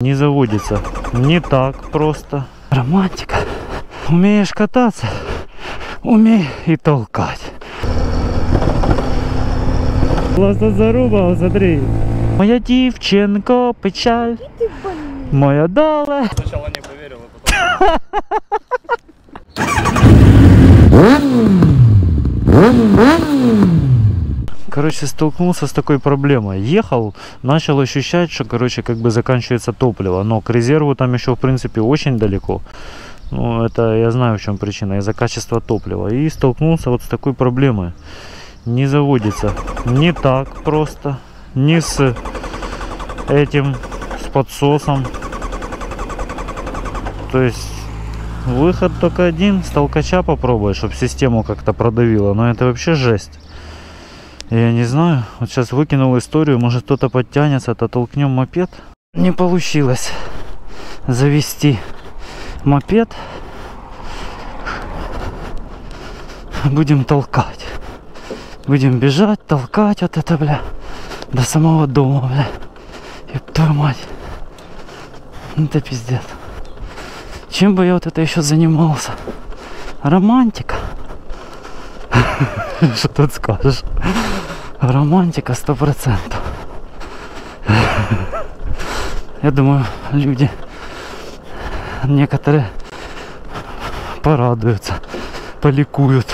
не заводится. Не так просто. Романтика. Умеешь кататься, умей и толкать. Классно зарубал, смотри. Моя дівчинко, печаль. Моя доле. Сначала не поверил, а потом... Короче, столкнулся с такой проблемой. Ехал, начал ощущать, что, короче, как бы заканчивается топливо. Но к резерву там еще, в принципе, очень далеко. Ну, это я знаю, в чем причина. Из-за качества топлива. И столкнулся вот с такой проблемой. Не заводится. Не так просто. Не с этим, с подсосом. То есть выход только один. С толкача попробовать, чтобы систему как-то продавило. Но это вообще жесть. Я не знаю. Вот сейчас выкинул историю. Может кто-то подтянется, то толкнем мопед. Не получилось завести мопед. Будем толкать. Будем бежать, толкать вот это, бля. До самого дома, бля. Ёб твою мать. Это пиздец. Чем бы я вот это еще занимался? Романтика. Что тут скажешь? Романтика сто процентов. Я думаю, люди некоторые порадуются, поликуют,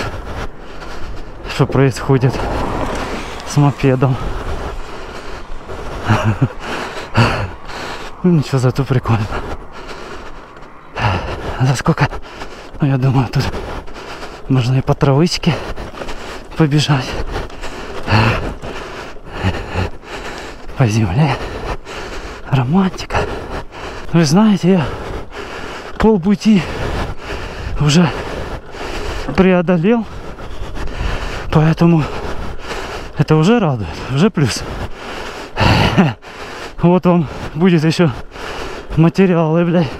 что происходит с мопедом. Ну ничего, зато прикольно. За сколько? Ну я думаю, тут можно и по травычке побежать по земле. Романтика. Вы знаете, я полпути уже преодолел, поэтому это уже радует, уже плюс. Вот вам будет еще материалы, блядь,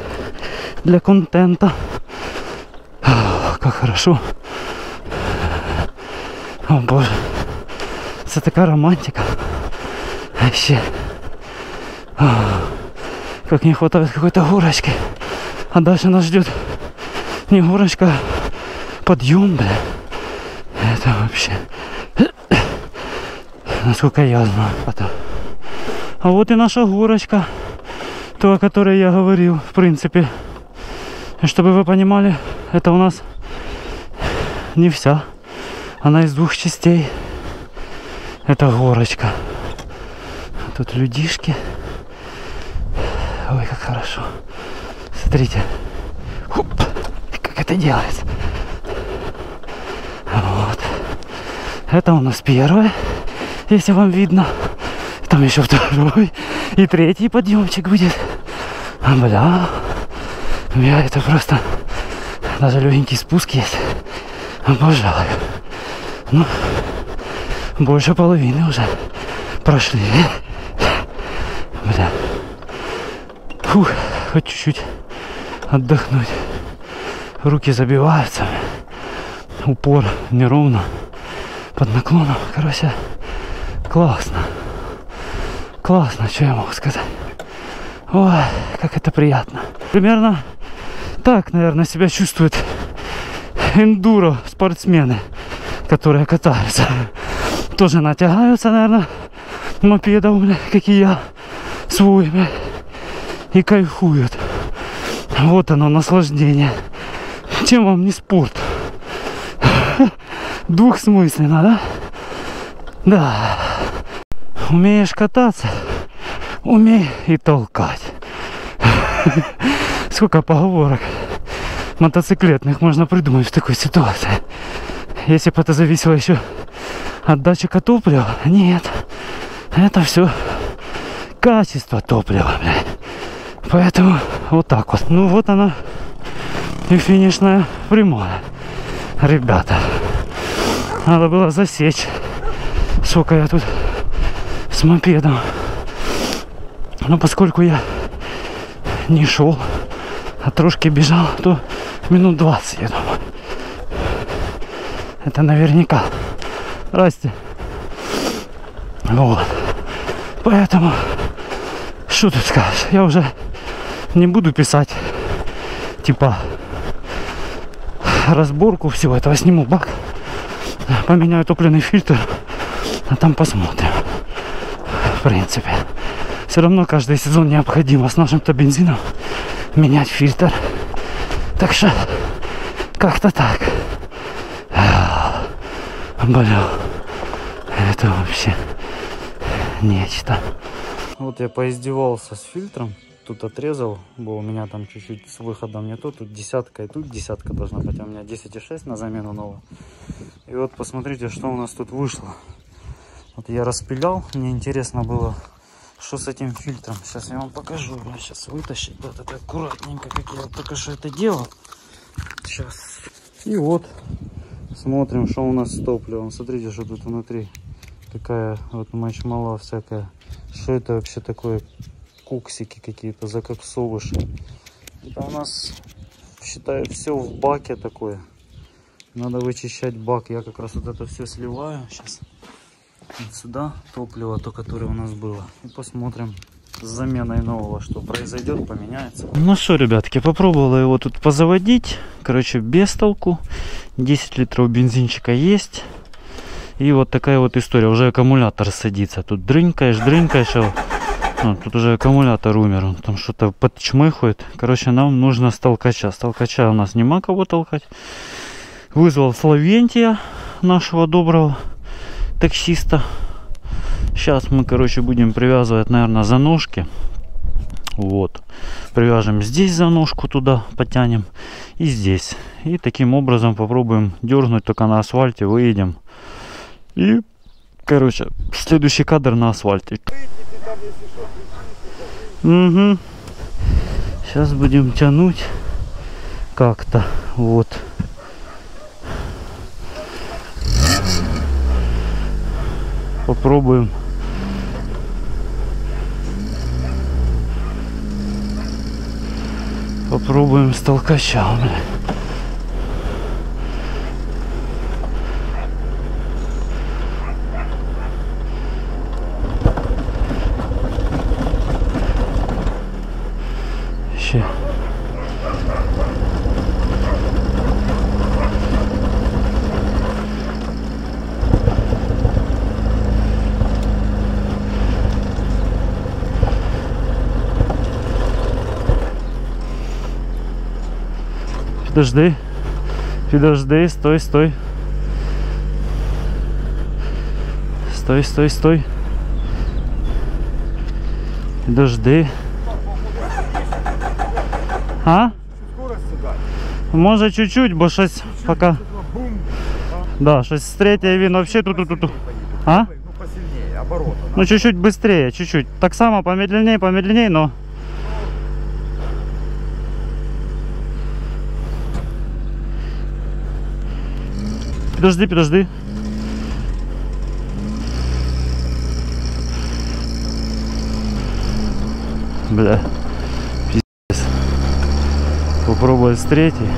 для контента. Как хорошо. О боже. Это такая романтика. Вообще. Как не хватает какой-то горочки. А дальше нас ждет не горочка, а подъем, бля. Это вообще. Насколько я знаю. Это. А вот и наша горочка. То, о которой я говорил, в принципе. И чтобы вы понимали, это у нас не вся. Она из двух частей. Это горочка. Тут людишки. Ой, как хорошо. Смотрите. Хуп. Как это делается. Вот. Это у нас первое, если вам видно. Там еще второй и третий подъемчик будет. А, Бля. Я это просто... Даже легенький спуск есть. Обожаю. Ну, больше половины уже прошли. Бля. Фух, хоть чуть-чуть отдохнуть. Руки забиваются. Упор неровно. Под наклоном. Короче, классно. Классно, что я могу сказать. Ой, как это приятно. Примерно так, наверное, себя чувствуют эндуро спортсмены, которые катаются. Тоже натягаются, наверное, мопедов, бля, как и я, бля, и кайфуют. Вот оно, наслаждение. Чем вам не спорт? Двухсмысленно, да? Да. Умеешь кататься, умей и толкать. Сколько поговорок мотоциклетных можно придумать в такой ситуации. Если бы это зависело еще от датчика топлива, нет. Это все качество топлива, блядь. Поэтому вот так вот. Ну вот она и финишная прямая. Ребята, надо было засечь, сколько я тут с мопедом. Но поскольку я не шел, а трошки бежал, то минут 20, я думаю. Это наверняка. Здрасте. Вот. Поэтому, что тут скажешь, я уже не буду писать, типа, разборку всего этого. Сниму бак, поменяю топливный фильтр, а там посмотрим. В принципе. Все равно каждый сезон необходимо с нашим-то бензином менять фильтр. Так что, как-то так. Блин, это вообще нечто. Вот я поиздевался с фильтром. Тут отрезал, был у меня там чуть-чуть с выходом не то. Тут десятка и тут десятка должна, хотя у меня 10,6 на замену нового. И вот посмотрите, что у нас тут вышло. Вот я распилял, мне интересно было, что с этим фильтром. Сейчас я вам покажу. Я сейчас вытащить. Вот это аккуратненько, как я только что это делал. Сейчас. И вот, смотрим, что у нас с топливом. Смотрите, что тут внутри. Какая вот мочмала всякая. Что это вообще такое? Куксики какие-то, закоксовыши. Это у нас, считаю, все в баке такое. Надо вычищать бак. Я как раз вот это все сливаю сейчас. Вот сюда топливо, то, которое у нас было. И посмотрим с заменой нового, что произойдет, поменяется. Ну что, ребятки, попробовала его тут позаводить. Короче, без толку. 10 литров бензинчика есть. И вот такая вот история. Уже аккумулятор садится. Тут дрынькаешь, дрынькаешь. А тут уже аккумулятор умер. Он там что-то подчмыхает. Короче, нам нужно с толкача. С толкача у нас нема кого толкать. Вызвал Словентия нашего доброго таксиста. Сейчас мы, короче, будем привязывать, наверное, за ножки. Вот. Привяжем здесь за ножку туда, потянем. И здесь. И таким образом попробуем дернуть только на асфальте, выедем. И, короче, следующий кадр на асфальте. Угу. Сейчас будем тянуть как-то. Вот. Попробуем. Попробуем с толкача, бля. Підожди. Підожди, стой, стой. Стой, стой, стой. Підожди. А? Скорости дать. Може чуть-чуть, бо щось пока. Бум. Да, щось з третьої він вообще тут тут тут. А? Ну посильнее, обороты. Ну чуть-чуть быстрее, чуть-чуть. Так само помедленнее, помедленнее, но. Подожди, подожди. Бля. Пиздец. Попробовать с третьей.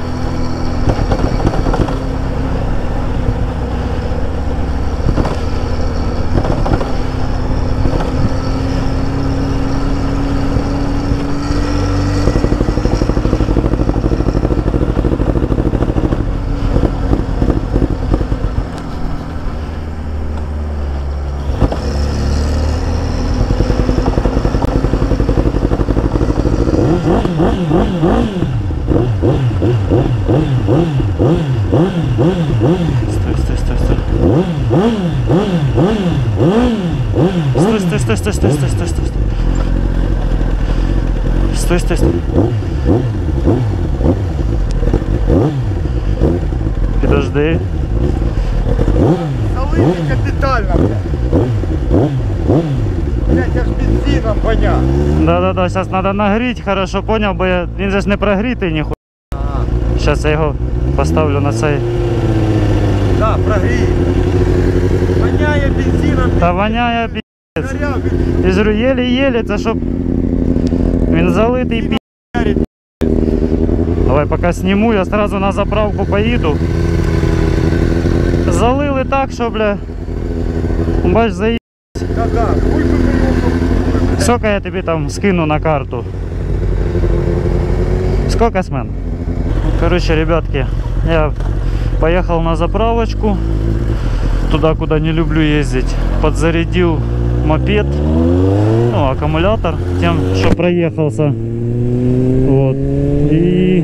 Стой, стой. Стой, стой, стой, стой, стой, стой, стой, стой. Стой. Подожди. Залыли капитально, блядь. Я ж бензином. Да-да-да, сейчас надо нагріть, хорошо, понял, бо я... він же ж не прогрітий ніхуя. Сейчас я його поставлю на цей. Да, прогрей. Воняє бензином, Та воняє пі... горя, Я ж говорю, єлі-єлі, це щоб він залитий пі... Давай поки сніму, я сразу на заправку поїду. Залили так, що, бля. Бач, заїб. Да-да, хуй бы мы его попробовали. Сколько я тобі там скину на карту? Сколько, смен? Короче, ребятки, я поехал на заправочку, туда, куда не люблю ездить. Подзарядил мопед, ну, аккумулятор, тем, что проехался. Вот. И,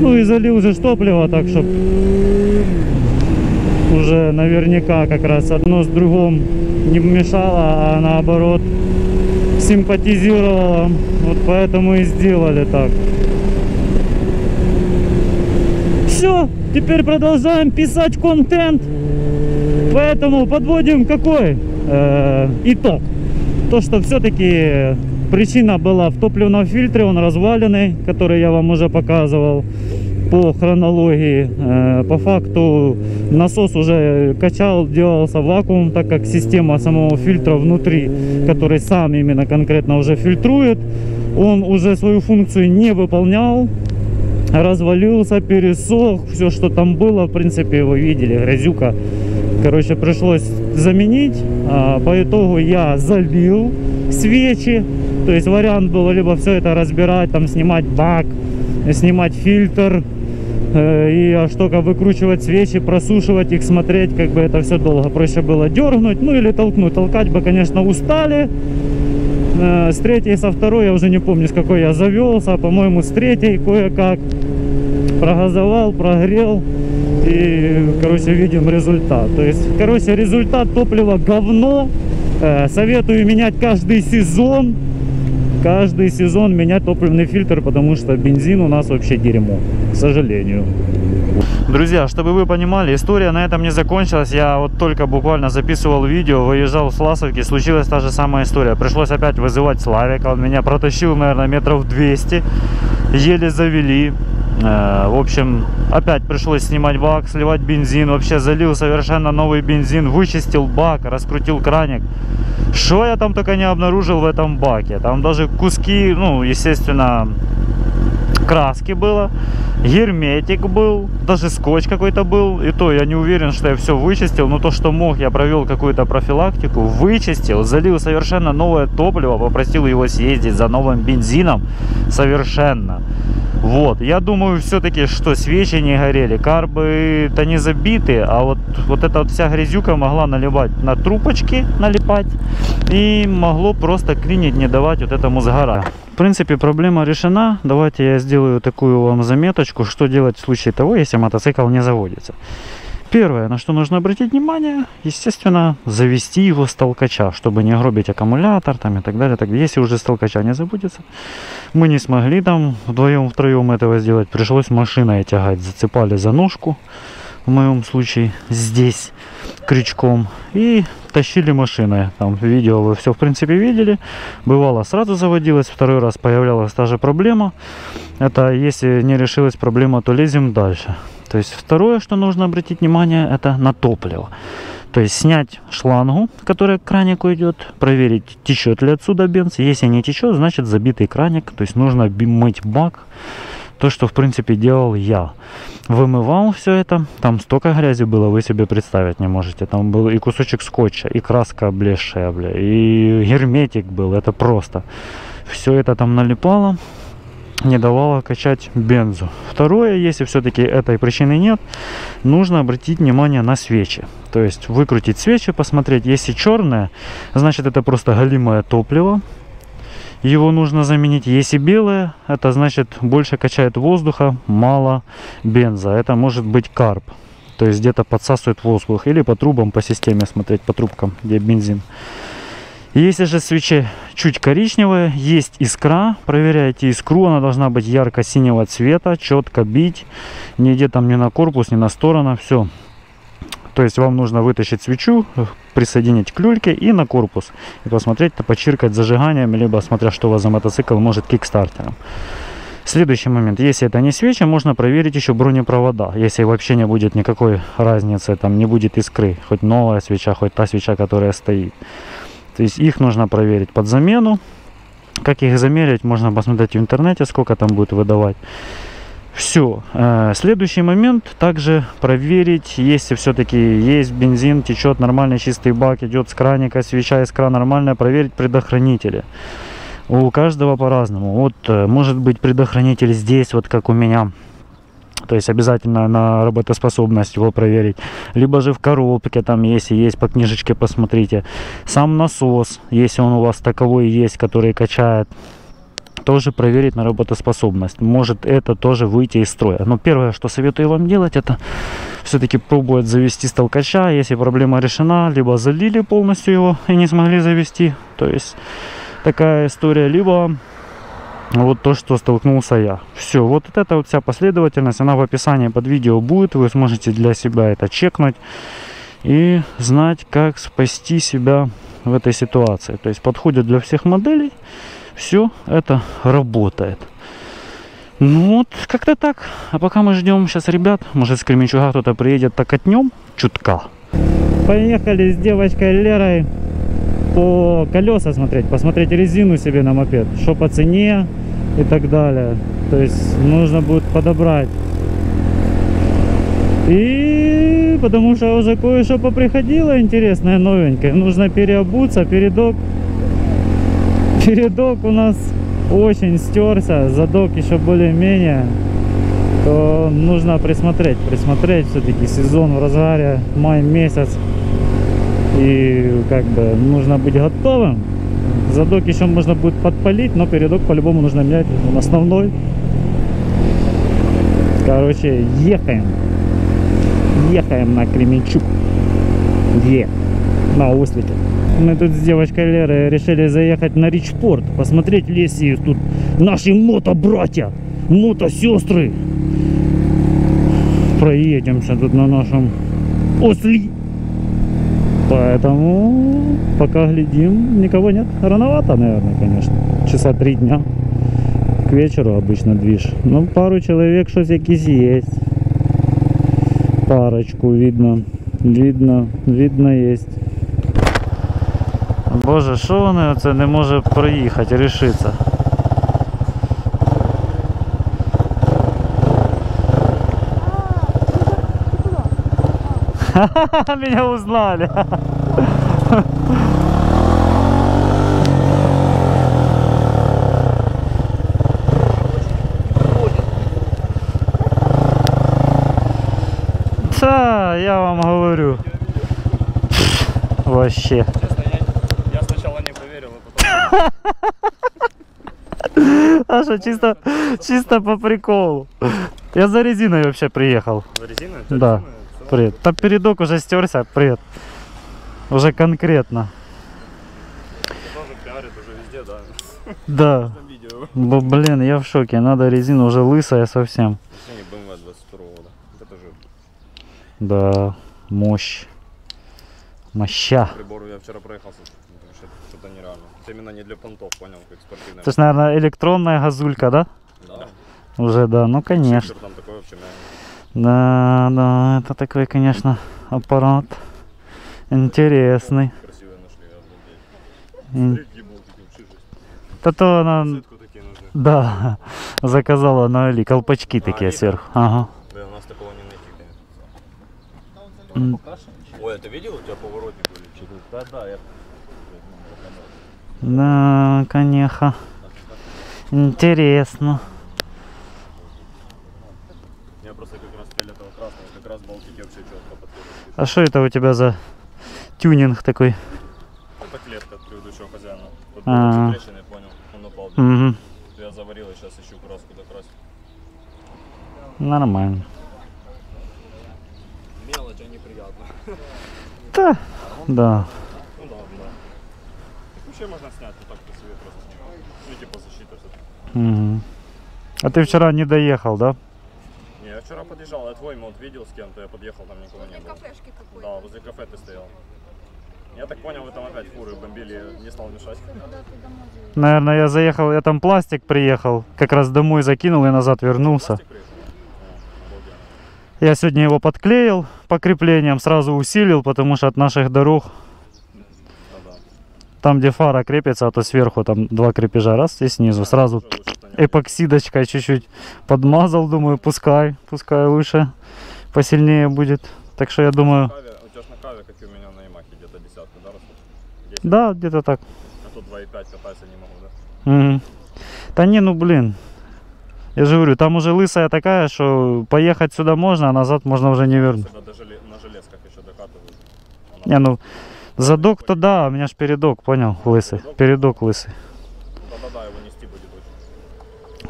ну, и залил уже топливо, так, чтобы уже наверняка как раз одно с другим не мешало, а наоборот симпатизировало. Вот поэтому и сделали так. Все, теперь продолжаем писать контент. Поэтому подводим какой э, итог. То, что все-таки причина была в топливном фильтре, он разваленный, который я вам уже показывал по хронологии. Э, по факту насос уже качал, делался вакуум, так как система самого фильтра внутри, который сам именно конкретно уже фильтрует, он уже свою функцию не выполнял, развалился, пересох, все, что там было, в принципе, вы видели, грязюка. Короче, пришлось заменить. А, по итогу я залил свечи. То есть вариант был либо все это разбирать, там снимать бак, снимать фильтр, э, и только выкручивать свечи, просушивать их, смотреть, как бы это все долго. Проще было дергнуть, ну или толкнуть. Толкать бы, конечно, устали. Э, с третьей, со второй, я уже не помню, с какой я завелся. По-моему, с третьей кое-как прогазовал, прогрел. И, короче, видим результат. То есть, короче, результат топлива говно. Э, советую менять каждый сезон. Каждый сезон менять топливный фильтр, потому что бензин у нас вообще дерьмо, к сожалению. Друзья, чтобы вы понимали, история на этом не закончилась. Я вот только буквально записывал видео, выезжал с Ласовки, случилась та же самая история. Пришлось опять вызывать Славика, он меня протащил, наверное, метров 200. Еле завели. Э, в общем, опять пришлось снимать бак, сливать бензин. Вообще залил совершенно новый бензин, вычистил бак, раскрутил краник. Что я там только не обнаружил в этом баке? Там даже куски, ну, естественно, краски было, герметик был, даже скотч какой-то был. И то я не уверен, что я все вычистил, но то, что мог, я провел какую-то профилактику, вычистил, залил совершенно новое топливо, попросил его съездить за новым бензином совершенно. Вот, я думаю все-таки, что свечи не горели, карбы-то не забиты, а вот, вот эта вот вся грязюка могла наливать на трубочки, налипать, и могло просто клинить, не давать вот этому сгорать. В принципе, проблема решена. Давайте я сделаю такую вам заметочку, что делать в случае того, если мотоцикл не заводится. Первое, на что нужно обратить внимание, естественно, завести его с толкача, чтобы не гробить аккумулятор там, и так далее. Так, если уже с толкача не забудется, мы не смогли там вдвоем-втроем этого сделать, пришлось машиной тягать, зацепали за ножку, в моем случае здесь крючком и тащили машиной. Там видео вы все в принципе видели. Бывало сразу заводилось, второй раз появлялась та же проблема. Это если не решилась проблема, то лезем дальше. То есть второе, что нужно обратить внимание, это на топливо. То есть снять шлангу, которая к кранику идет, проверить, течет ли отсюда бенз. Если не течет, значит забитый краник. То есть нужно мыть бак. То, что в принципе делал я. Вымывал все это. Там столько грязи было, вы себе представить не можете. Там был и кусочек скотча, и краска облезшая, бля, и герметик был. Это просто. Все это там налипало не давала качать бензу. Второе, если все-таки этой причины нет, нужно обратить внимание на свечи. То есть выкрутить свечи, посмотреть, если черное, значит это просто галимое топливо. Его нужно заменить. Если белое, это значит больше качает воздуха, мало бенза. Это может быть карп. То есть где-то подсасывает воздух. Или по трубам, по системе смотреть, по трубкам, где бензин. Если же свечи чуть коричневые, есть искра, проверяйте искру, она должна быть ярко-синего цвета, четко бить, не где там ни на корпус, ни на сторону, все. То есть вам нужно вытащить свечу, присоединить к люльке и на корпус. И посмотреть, почиркать зажиганием, либо смотря что у вас за мотоцикл, может кикстартером. Следующий момент. Если это не свечи, можно проверить еще бронепровода. Если вообще не будет никакой разницы, там не будет искры. Хоть новая свеча, хоть та свеча, которая стоит. То есть их нужно проверить под замену. Как их замерить, можно посмотреть в интернете, сколько там будет выдавать. Все. Э, следующий момент также проверить, если все-таки есть бензин, течет нормальный чистый бак, идет с краника, свеча искра нормальная, проверить предохранители. У каждого по-разному. Вот э, может быть предохранитель здесь, вот как у меня. То есть обязательно на работоспособность его проверить. Либо же в коробке там, если есть по книжечке, посмотрите. Сам насос, если он у вас таковой есть, который качает, тоже проверить на работоспособность. Может это тоже выйти из строя. Но первое, что советую вам делать, это все-таки пробовать завести с толкача. Если проблема решена, либо залили полностью его и не смогли завести. То есть такая история. Либо вот то, что столкнулся я. Все, вот эта вот вся последовательность, она в описании под видео будет. Вы сможете для себя это чекнуть и знать, как спасти себя в этой ситуации. То есть подходит для всех моделей. Все это работает. Ну вот, как-то так. А пока мы ждем сейчас ребят, может с Кременчуга кто-то приедет, так отнем чутка. Поехали с девочкой Лерой по колеса смотреть, посмотреть резину себе на мопед, что по цене и так далее. То есть нужно будет подобрать. И потому что уже кое-что поприходило интересное, новенькое. Нужно переобуться, передок. Передок у нас очень стерся, задок еще более-менее. То нужно присмотреть, присмотреть. Все-таки сезон в разгаре, май месяц. И как бы нужно быть готовым. Задок еще можно будет подпалить, но передок по-любому нужно менять. Он основной. Короче, ехаем. Ехаем на Кременчук. Е. На Ослике. Мы тут с девочкой Лерой решили заехать на Ричпорт. Посмотреть, если тут наши мото-братья, мото-сестры. Проедемся тут на нашем Осли. Поэтому пока глядим, никого нет. Рановато, наверное, конечно. Часа три дня. К вечеру обычно движ. Ну, пару человек щось якісь есть. Парочку видно. Видно, видно есть. Боже, що вони оце не може проїхати, рішиться? Меня узнали. Да, я вам говорю. Вообще. Честно, я, я сначала не поверил, а потом... А что, чисто, чисто по приколу. Я за резиной вообще приехал. За резиной? Да. Привет. Там передок уже стерся. Привет. Уже конкретно. Тоже пиарит уже везде, да. Да. Б- Блин, я в шоке. Надо резину уже лысая совсем. BMW 22 года. Это же Да, мощь. Моща. прибор. Я вчера проехался. потому что это Что-то нереально. Это именно не для понтов, понял, как спортивная. Это ж, наверное, электронная газулька, да? Да. Уже, да. Ну, конечно. Там такой вообще, наверное. Да, да, это такой, конечно, аппарат интересный. Красивые нашли, обалдеть. М. Смотри, какие болтики вообще жесть. Да то она, да, заказала на Али, колпачки такие они? сверху. Ага. Да, у нас такого не найти, конечно. Ой, а ты видел, у тебя поворотник вылечил? Да, да, я... Да, конечно. Интересно. Я просто как раз фиолетово красного, как раз болтики вообще четко подходят. А что это у тебя за тюнинг такой? Это клетка от предыдущего хозяина. Вот А. был трещины, понял, он упал. Угу. Я заварил и сейчас ищу краску докрасить. Нормально. Мелочь, а неприятно. Да, да. Ну да, да. Так вообще можно снять, вот так красивее просто снимать. Ну типа защита все-таки. Мгм. А ты вчера не доехал, да? Вчера подъезжал, я твой мод видел с кем-то, я подъехал, там никого не было. кафешки какой-то. Да, возле кафе ты стоял. Я так понял, вы там опять фуры бомбили, не стал мешать. Наверное, я заехал, я там пластик приехал, как раз домой закинул и назад вернулся. Я сегодня его подклеил по креплениям, сразу усилил, потому что от наших дорог, там где фара крепится, а то сверху там два крепежа, раз и снизу, сразу эпоксидочкой чуть-чуть подмазал, думаю, пускай, пускай лучше, посильнее будет. Так что я думаю, у тебя ж на каве, как и у меня на Ямахе, где-то десятка, да, растут? 10? да, где-то так. А тут 2,5 кататься не могу, да? Мгм. Да не, ну блин. Я же говорю, там уже лысая такая, что поехать сюда можно, а назад можно уже не вернуть. Желе- на железках еще докатывают. Она- Не, ну задок-то да, у меня ж передок, понял, лысый. Передок лысый. Да-да-да, его нести будет очень.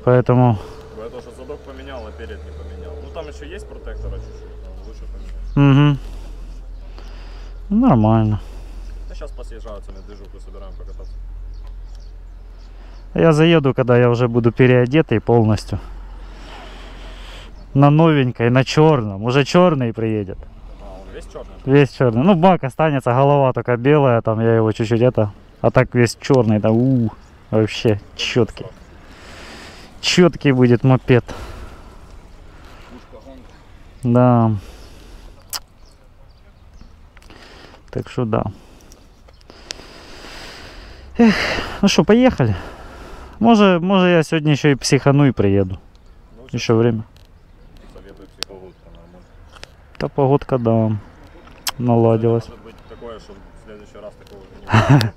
Поэтому, Я тоже задок поменял, а перед не поменял. Ну там еще есть протектора чуть-чуть, лучше поменять. угу. Нормально. Да сейчас посъезжаются на движуху, собираем покататься. Я заеду, когда я уже буду переодетый полностью. На новенькой, на черном. Уже черный приедет. А, он весь черный? Весь черный. Ну, бак останется, голова только белая, там я его чуть-чуть это. А так весь черный, да у вообще четкий. Четкий будет мопед. Да. Так что да. Эх, ну что, поехали. Може, може я сегодня еще и психану и приеду. Ну, Еще время. советую психологку нормально. Да погодка, да, наладилась. Может быть такое, что в следующий раз такого уже не будет.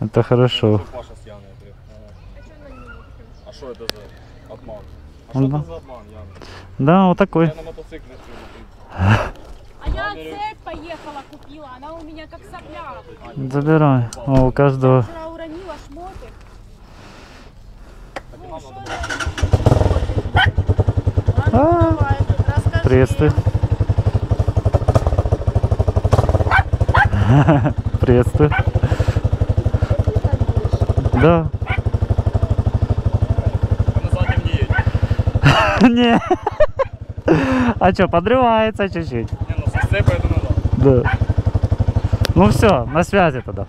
Это хорошо. Что Паша с Яной приехал. А что это за обман? А Ну что да. это за обман, Яна? Да, вот такой. Я на мотоцикле. А я цепь поехала купила, она у меня как сопля. Забирай. О, у каждого. Вчера уронила и Ну, что это? Ладно, А, давай, расскажи. Приветствую. Приветствую. Да. На заднем не. А что, подрывается чуть-чуть? Не, ну со сцепой это надо. Да. Ну все, на связи тогда.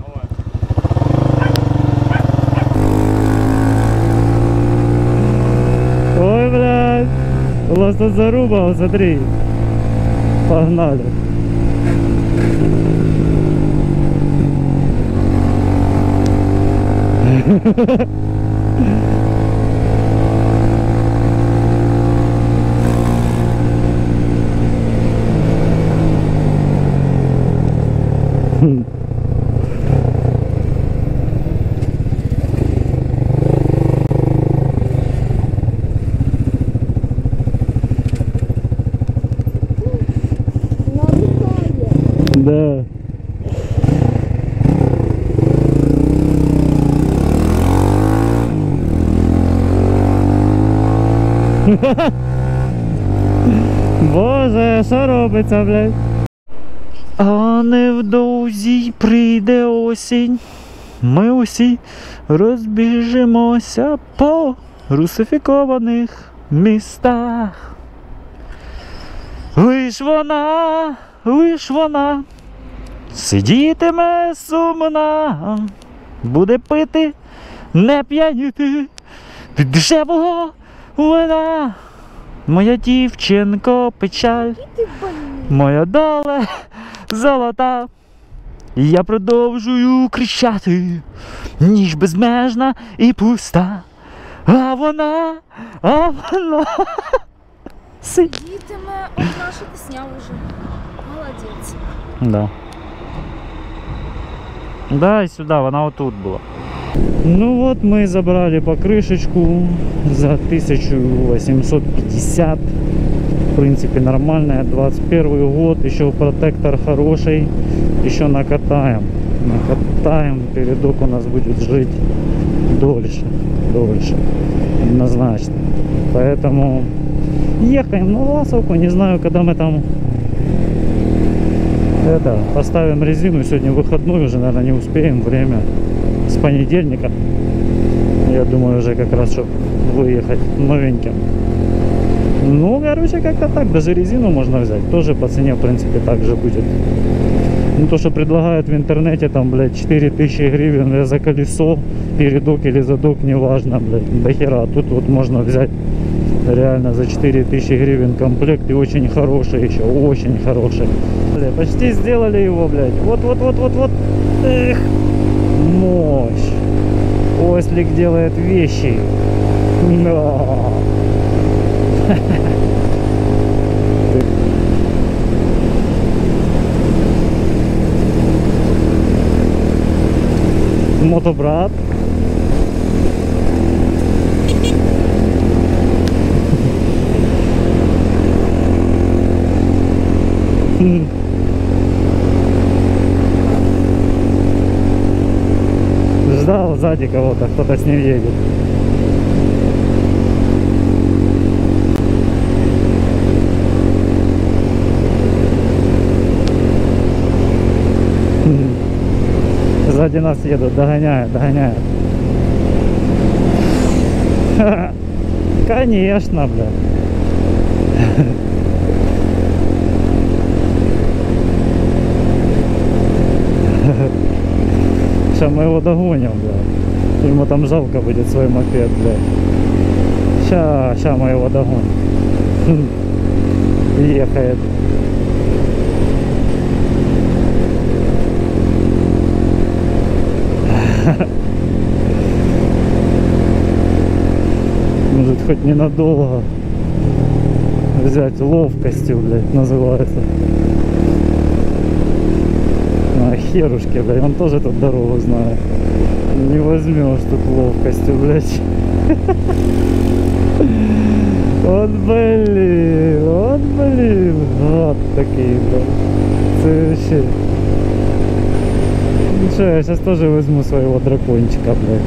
Ой, блядь. У нас тут заруба, вот смотри. Погнали. Да. Боже, що робиться, блядь? А невдовзі прийде осінь. Ми усі розбіжимося по русифікованих містах. Лиш вона, лиш вона сидітиме сумна, буде пити, не п'яніти від дешевого вина. Моя дівчинко печаль, моя доля золота. Я продовжую кричати, ніж безмежна і пуста. А вона, а вона сидить. Дітиме, от наша ти сняв уже. Молодець. Да. Да, и сюда, она вот тут была. Ну вот мы забрали покрышечку за 1850. В принципе нормальная. 21 год, еще протектор хороший. Еще накатаем. Накатаем. Передок у нас будет жить дольше. Дольше. Однозначно. Поэтому ехаем на Ласовку. Не знаю, когда мы там это, поставим резину. Сегодня выходной уже, наверное, не успеем. Время с понедельника. Я думаю, уже как раз, чтобы выехать новеньким. Ну, короче, как-то так. Даже резину можно взять. Тоже по цене, в принципе, так же будет. Ну, то, что предлагают в интернете, там, блядь, 4000 гривен за колесо, передок или задок, неважно, блядь, до хера. А Тут вот можно взять реально за 4000 гривен комплект и очень хороший еще, очень хороший. Бля, Почти сделали его, блядь. Вот-вот-вот-вот-вот. Эх. Ослик делает вещи. Да. Мотобрат. Сзади кого-то, кто-то с ним едет. Сзади нас едут, догоняют, догоняют. Конечно, бля. Сейчас мы его догоним, бля. Ему там жалко будет свой мопед, бля. Ща, ща мы его догоним. Ехает. Может хоть ненадолго взять ловкостью, блядь, называется. Херушки, блядь, он тоже тут дорогу знает. Не возьмешь тут ловкостью, блядь. Вот блин, вот блин, вот такие, блядь. Це вообще. Ну что, я сейчас тоже возьму своего дракончика, блядь.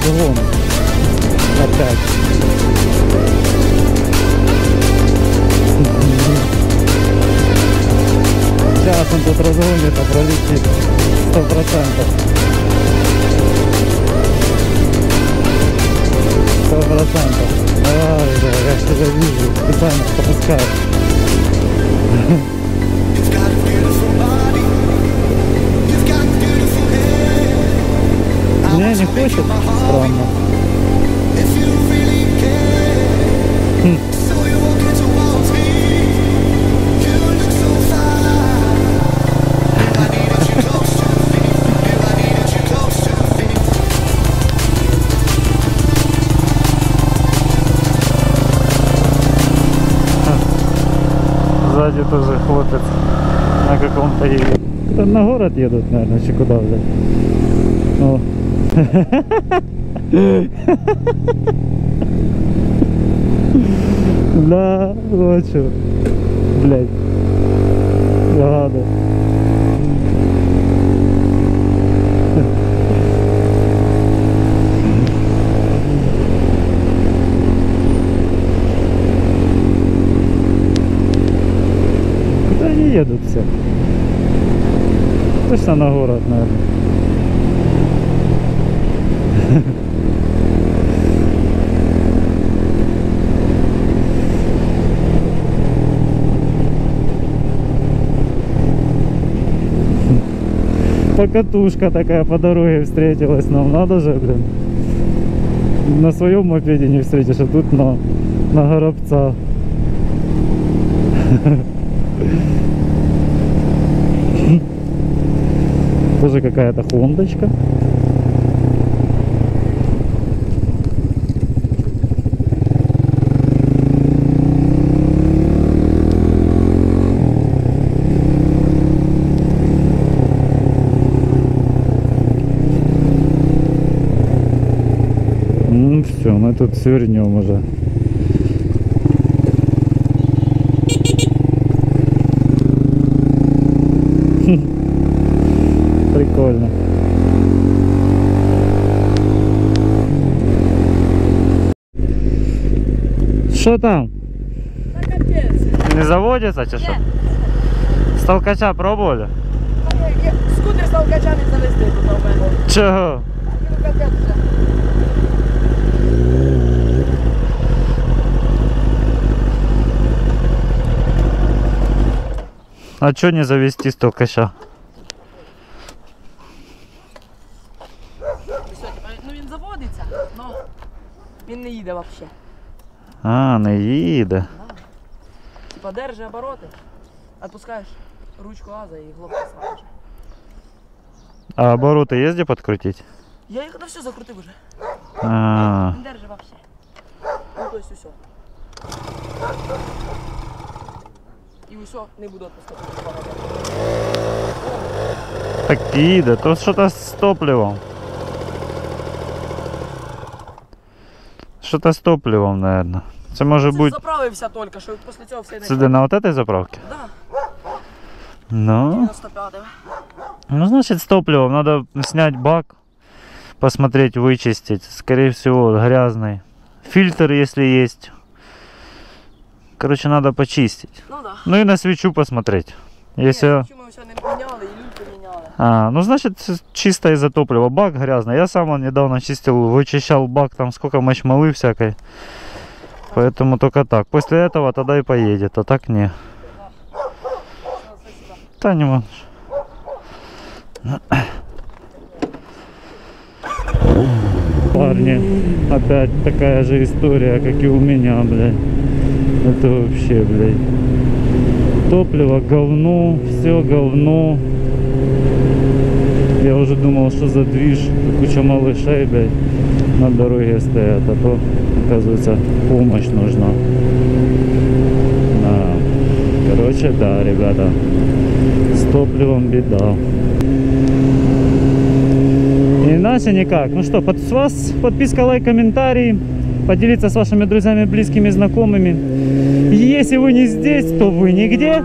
Обгон. Опять. Сейчас он тут разгонится, пролетит. Сто процентов. Сто процентов. Давай, давай, я тебя вижу. Специально пропускаю. Close to me. Сзади тоже хлопец на каком-то едет. На город едут, наверное, чи куда, блядь. О. Да, вот что. Блядь. Гады. Куда они едут все? Точно на город, наверное. Покатушка такая по дороге встретилась нам, надо же, блин. На своем мопеде не встретишь, а тут на, на горобца. Тоже какая-то хондочка. Ну все, мы тут свернем уже. Прикольно. Что там? Не заводится, чи що? З толкача пробували? Скутер з толкача не завести тут у мене. Чого? А чого не завести з толкача? Ну він заводиться. Вообще. А, не їде. Типа держи обороти, отпускаєш ручку газа і глобка сразу же. А обороты есть где подкрутить? Я їх на все закрутив уже. А, Не держи вообще. Ну то есть усе. І усе, не буду відпускати. так їде, то що-то з топливом. Що-то з топливом, наверное. Це може Це бути. заправився тільки, що після цього все Це де на вот этой заправке? Да, Ну, 95 ну значит с топливом надо снять бак, посмотреть, вычистить. Скорее всего, грязный. Фильтр, если есть. Короче, надо почистить. Ну да. Ну и на свечу посмотреть. Если... Ні, чому ми все не міняли, і люльки міняли. А, ну значит с- чисто из-за топлива. Бак грязный. Я сам он недавно чистил, вычищал бак, там сколько мочмалы всякой. Поэтому только так. После этого тогда и поедет, а так не. Да не можешь. Парни, опять такая же история, как и у меня, блядь. Это вообще, блядь. Топливо говно, все говно. Я уже думал, что за движ, куча малышей, блядь, на дороге стоят, а то, оказывается, помощь нужна. Да. Короче, да, ребята, с топливом беда. Иначе никак. Ну что, под, вас подписка, лайк, комментарий. Поделиться с вашими друзьями, близкими, знакомыми. Если вы не здесь, то вы нигде.